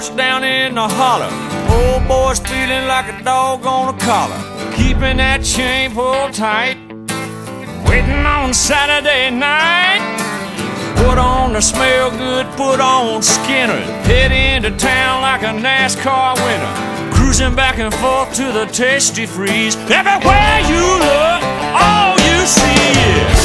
to holler. Old boy's feeling like a dog on a collar. Keeping that chain pulled tight. Waiting on Saturday night. Put on the smell good, put on Skinner. Head into town like a NASCAR winner. Cruising back and forth to the Tastee-Freez. Everywhere you look, all you see is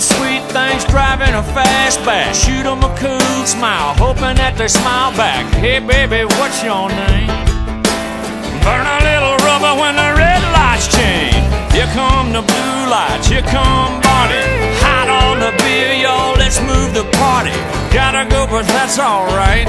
sweet things driving a fastback. Shoot 'em a cool smile, hoping that they smile back. Hey, baby, what's your name? Burn a little rubber when the red lights change. Here come the blue lights, here come Barney. Hot on the beer, y'all, let's move the party. Gotta go, but that's alright.